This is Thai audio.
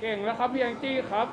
เก่งแล้วครับพี่แองจี้ครับ